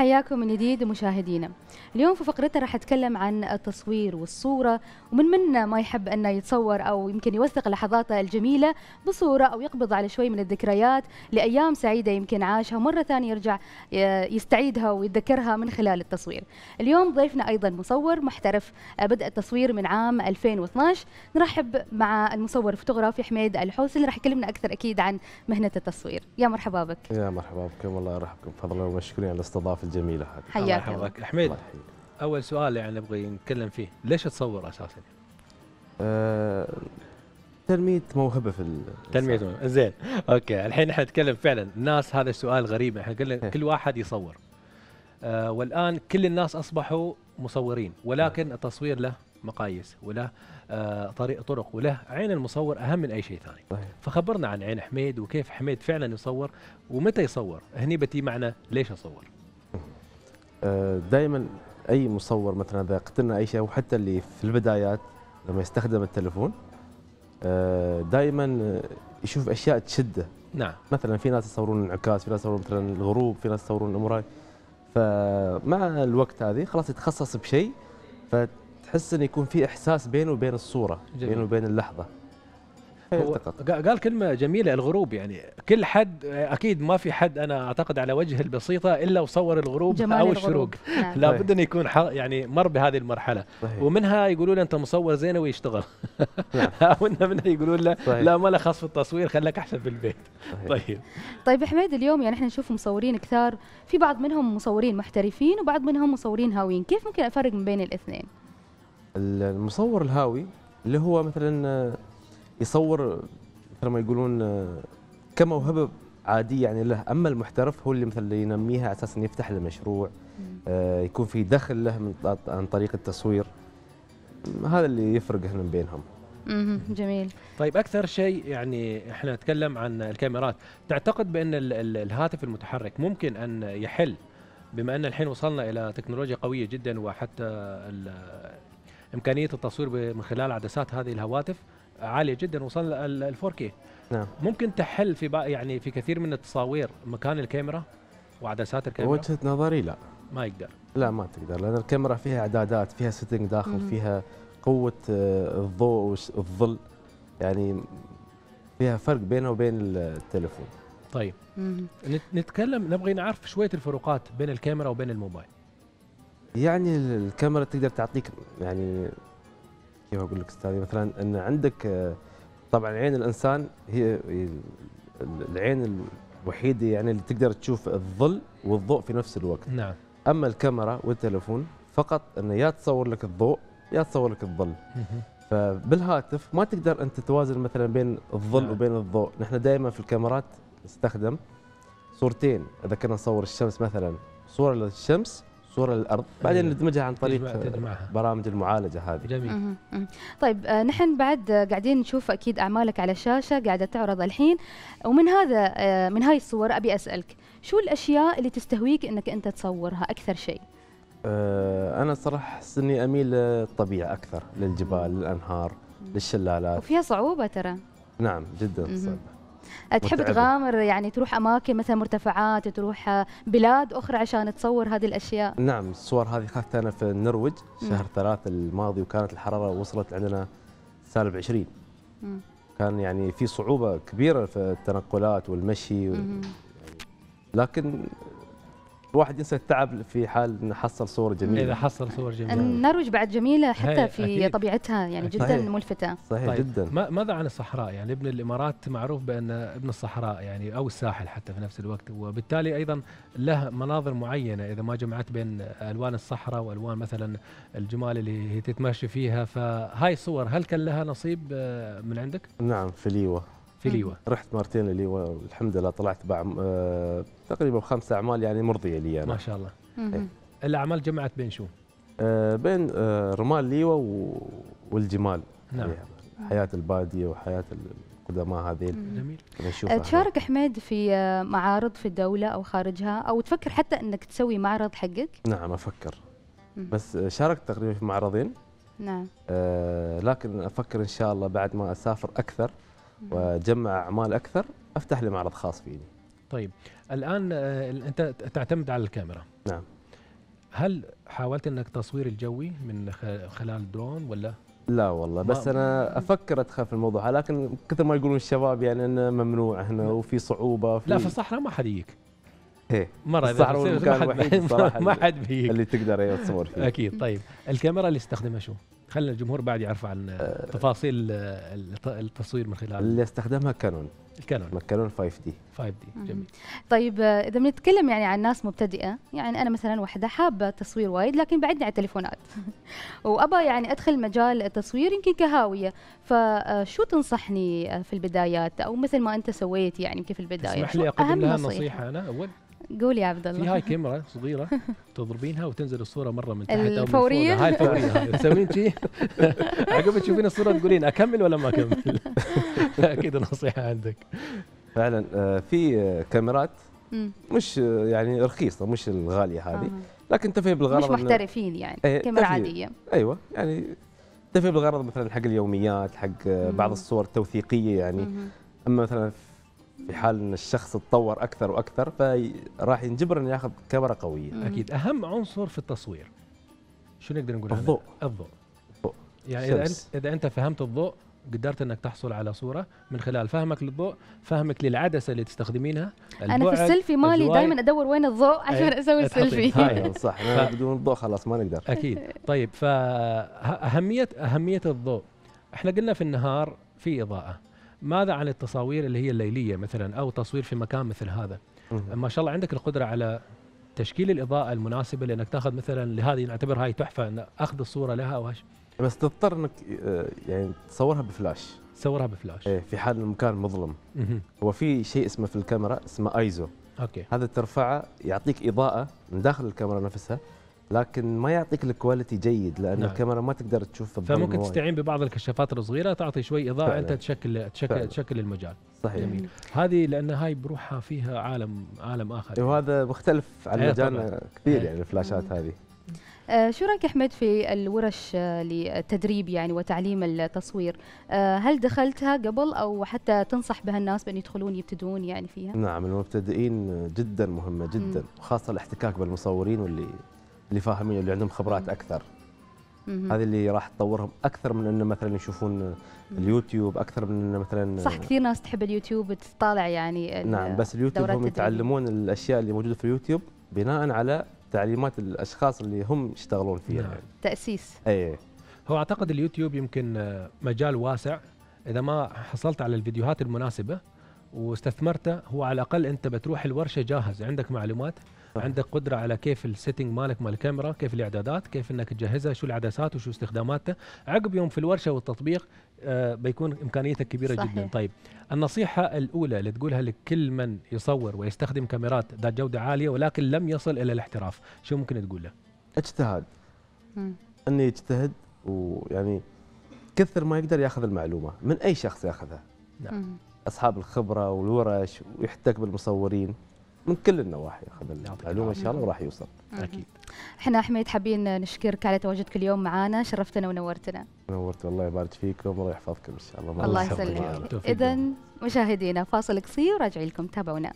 حياكم من جديد مشاهدينا. اليوم في فقرتنا راح أتكلم عن التصوير والصورة ومن منا ما يحب انه يتصور أو يمكن يوثق لحظاته الجميلة بصورة أو يقبض على شوي من الذكريات لأيام سعيدة يمكن عاشها ومرة ثانية يرجع يستعيدها ويتذكرها من خلال التصوير. اليوم ضيفنا أيضا مصور محترف بدا التصوير من عام 2012 نرحب مع المصور الفوتوغرافي حميد الحوسي اللي راح يكلمنا أكثر أكيد عن مهنة التصوير. يا مرحبا بك. يا مرحبا بكم والله يرحبكم. فضلا ومشكورين على الاستضافة الجميلة هذه. حياك الله الله. يحفظك. حميد يحييك. أول سؤال يعني نبغى نتكلم فيه. ليش تصور أساسا؟ آه، تنمية موهبة في ال- تنمية زين. أوكي. الحين إحنا نتكلم فعلا. الناس هذا السؤال غريب. إحنا قلنا إيه. كل واحد يصور. آه والآن كل الناس أصبحوا مصورين. ولكن التصوير له مقاييس وله آه طريق طرق وله عين المصور أهم من أي شيء ثاني. صحيح. فخبرنا عن عين حميد وكيف حميد فعلا يصور ومتى يصور. هني بتي معنا ليش أصور. دائما أي مصور مثلا إذا قتلنا أي شيء وحتى اللي في البدايات لما يستخدم التليفون دائما يشوف أشياء تشده. نعم. مثلا في ناس يصورون انعكاس في ناس يصورون مثلا الغروب في ناس يصورون الأمور فمع الوقت هذه خلاص يتخصص بشيء فتحس إنه يكون في إحساس بينه وبين الصورة جميل. بينه وبين اللحظة. قال كلمة جميلة الغروب يعني. كل حد أكيد ما في حد أنا أعتقد على وجه البسيطة إلا وصور الغروب الغروب. الشروق. نعم. لابد أنه يكون ح- يعني مر بهذه المرحلة. صحيح. ومنها يقولوا له أنت مصور زين ويشتغل. نعم. أو إنه منها يقولوا له. لا ما له خاص في التصوير خليك أحسن في البيت. صحيح. طيب. طيب حميد اليوم يعني إحنا نشوف مصورين كثار في بعض منهم مصورين محترفين وبعض منهم مصورين هاويين. كيف ممكن أفرق من بين الاثنين؟ المصور الهاوي اللي هو مثلا يصور مثل ما يقولون آه، كموهبة عادية يعني له. أما المحترف هو اللي مثلا اللي ينميها على أساس إنه يفتح له مشروع آه، يكون في دخل له من عن طريق التصوير. هذا اللي يفرق هنا بينهم. جميل. طيب أكثر شيء يعني إحنا نتكلم عن الكاميرات. تعتقد بأن ال- ال- الهاتف المتحرك ممكن أن يحل بما أن الحين وصلنا إلى تكنولوجيا قوية جدا وحتى ال- إمكانية التصوير من خلال عدسات هذه الهواتف عالية جدا وصلنا ال 4K نعم. ممكن تحل في يعني في كثير من التصاوير مكان الكاميرا وعدسات الكاميرا؟ وجهة نظري لا. ما يقدر. لا ما تقدر لأن الكاميرا فيها إعدادات فيها سيتنج داخل مهم. فيها قوة آه، الضوء والظل يعني فيها فرق بينه وبين التليفون. طيب. نت- نتكلم نبغى نعرف شوية الفروقات بين الكاميرا وبين الموبايل. يعني الكاميرا تقدر تعطيك يعني كيف أقول لك استاذي مثلا إن عندك طبعا عين الإنسان هي العين الوحيدة يعني اللي تقدر تشوف الظل والضوء في نفس الوقت. نعم. أما الكاميرا والتليفون فقط إنه يا تصور لك الضوء يا تصور لك الظل. فبالهاتف ما تقدر أنت توازن مثلا بين الظل نعم. وبين الضوء. نحن دائما في الكاميرات نستخدم صورتين. إذا كنا نصور الشمس مثلا صورة للشمس صورة للأرض. بعدين أيوة. ندمجها عن طريق. برامج المعالجة هذه. جميل. طيب آه، نحن بعد قاعدين نشوف أكيد أعمالك على الشاشة قاعدة تعرض الحين. ومن هذا آه، من هاي الصور أبي أسألك شو الأشياء اللي تستهويك إنك أنت تصورها أكثر شيء؟ آه أنا صراحة أحس إني أميل للطبيعة أكثر للجبال للأنهار للشلالات. وفيها صعوبة ترى. نعم جدا. صعبة. تحب متعبة. تغامر يعني تروح أماكن مثلا مرتفعات تروح بلاد أخرى عشان تصور هذه الأشياء نعم الصور هذه أخذتها أنا في النرويج شهر ثلاثة الماضي وكانت الحرارة وصلت عندنا سالب 20 مم. كان يعني في صعوبة كبيرة في التنقلات والمشي و... لكن الواحد ينسى التعب في حال إنه حصل إذا جميلة. حصل صور جميلة. النرويج بعد جميلة حتى في أكيد. طبيعتها يعني أكيد. جدا صحيح. ملفتة. صحيح طيب جدا. ما ماذا عن الصحراء؟ يعني ابن الإمارات معروف بأن ابن الصحراء يعني أو الساحل حتى في نفس الوقت. وبالتالي أيضا له مناظر معينة إذا ما جمعت بين ألوان الصحراء وألوان مثلا الجمال اللي هي تتمشى فيها. فهاي الصور هل كان لها نصيب آه، من عندك؟ نعم في ليوة. في مم. ليوة. رحت مرتين لليوة والحمد لله طلعت بع... آه... تقريبا بخمس أعمال يعني مرضية لي أنا. ما شاء الله. مهم. الأعمال جمعت بين شو؟ آه بين آه رمال ليوة و... والجمال. نعم. حياة البادية وحياة القدماء هذه مم. جميل. نشوفها تشارك حميد في آه، معارض في الدولة أو خارجها أو تفكر حتى أنك تسوي معرض حقك؟ نعم أفكر. مم. بس آه، شاركت تقريبا في معرضين. نعم. آه لكن أفكر إن شاء الله بعد ما أسافر أكثر واجمع أعمال أكثر أفتح لي معرض خاص فيني. طيب الآن آه، أنت تعتمد على الكاميرا. نعم. هل حاولت إنك تصوير الجوي من خلال درون ولا؟ لا والله بس أنا أفكر ادخل في الموضوع لكن كثر ما يقولون الشباب يعني إنه ممنوع هنا وفي صعوبة في لا في الصحراء ما حد يجيك. إيه. مرة الصحراء هو المكان ما حد- الوحيد ما اللي- حد بيجيك. اللي تقدر تصور فيه. أكيد طيب. الكاميرا اللي استخدمها شو؟ خلينا الجمهور بعد يعرف عن تفاصيل الت- التصوير من خلال اللي استخدمها Canon ال Canon. Canon 5D 5D جميل. طيب إذا بنتكلم يعني عن ناس مبتدئة يعني أنا مثلا واحدة حابة التصوير وايد لكن بعدني على التليفونات. وابى يعني أدخل مجال التصوير يمكن كهاوية. فشو تنصحني في البدايات؟ أو مثل ما أنت سويت يعني يمكن في البداية اسمح لي أقدم لها نصيحة؟ نصيحة أنا؟ أول قول يا عبد في الله هاي كاميرا صغيرة تضربينها وتنزل الصورة مرة من تحت الفورية؟ هاي الفورية تسوين شي عقب تشوفين الصورة تقولين أكمل ولا ما أكمل أكيد النصيحة عندك فعلا آه، في كاميرات. مش آه، يعني رخيصة مش الغالية هذه آه. لكن تفي بالغرض مش محترفين يعني إيه، كاميرا. عادية أيوه يعني تفي بالغرض مثلا حق اليوميات حق بعض. الصور التوثيقية يعني. أما مثلا في حال إن الشخص تطور أكثر وأكثر فراح ينجبر إنه ياخذ كاميرا قوية مم. أكيد أهم عنصر في التصوير شو نقدر نقول؟ الضوء. الضوء الضوء. يعني إذا انت. إذا أنت فهمت الضوء قدرت إنك تحصل على صورة من خلال فهمك للضوء فهمك للعدسة اللي تستخدمينها أنا في السيلفي مالي. دائما أدور وين الضوء عشان إيه، أسوي تحطي. السيلفي هاي. أيوة صح بدون الضوء خلاص ما نقدر أكيد طيب فاهميه أهمية الضوء إحنا قلنا في النهار في إضاءة ماذا عن التصاوير اللي هي الليلية مثلا أو تصوير في مكان مثل هذا. ما شاء الله عندك القدرة على تشكيل الإضاءة المناسبة لأنك تأخذ مثلا لهذه نعتبر هاي تحفة إن أخذ الصورة لها وهش بس تضطر إنك آه، يعني تصورها بفلاش. تصورها بفلاش. إيه، في حال المكان مظلم. هو في شيء اسمه في الكاميرا اسمه ISO. Okay. هذا ترفعه يعطيك إضاءة من داخل الكاميرا نفسها لكن ما يعطيك ال quality جيد لأن نعم. الكاميرا ما تقدر تشوف فممكن وايد. تستعين ببعض الكشافات الصغيرة تعطي شوي إضاءة فعلاً. أنت تشكل تشكل فعلاً. تشكل المجال صحيح جميل. هذه لأن هاي بروحها فيها عالم عالم آخر يعني. وهذا مختلف عن إيه مجالنا. كثير إيه. يعني الفلاشات هذه آه، شو رأيك أحمد في الورش آه، للتدريب يعني وتعليم التصوير آه، هل دخلتها قبل أو حتى تنصح بها الناس بأن يدخلون يبتدون يعني فيها نعم المبتدئين جدا مهمة جدا مم. وخاصه الاحتكاك بالمصورين واللي اللي فاهمين واللي عندهم خبرات مم. أكثر. هذه اللي راح تطورهم أكثر من إنه مثلا يشوفون اليوتيوب أكثر من إنه مثلا صح كثير ناس تحب اليوتيوب تطالع يعني نعم بس اليوتيوب هم. يتعلمون الأشياء اللي موجودة في اليوتيوب بناء على تعليمات الأشخاص اللي هم يشتغلون فيها نعم. يعني. تأسيس اي هو أعتقد اليوتيوب يمكن مجال واسع إذا ما حصلت على الفيديوهات المناسبة واستثمرته هو على الأقل أنت بتروح الورشة جاهز عندك معلومات صح. عندك قدرة على كيف السيتنج مالك مال الكاميرا كيف الإعدادات كيف إنك تجهزها شو العدسات وشو استخداماتها عقب يوم في الورشة والتطبيق آه بيكون إمكانيتك كبيرة صحيح. جدا طيب النصيحة الأولى اللي تقولها لكل من يصور ويستخدم كاميرات ذات جودة عالية ولكن لم يصل إلى الاحتراف شو ممكن تقول له اجتهاد مم. انه يجتهد ويعني كثر ما يقدر يأخذ المعلومة من أي شخص يأخذها نعم. أصحاب الخبرة والورش ويحتك بالمصورين من كل النواحي ياخذ يعطيك المعلومه إن. شاء الله وراح يوصل. أكيد. إحنا حميد حابين نشكرك على تواجدك اليوم معنا شرفتنا ونورتنا. نورت الله يبارك فيكم الله يحفظكم إن شاء الله. الله. يسلمك. اذا مشاهدينا فاصل قصير وراجعين لكم تابعونا.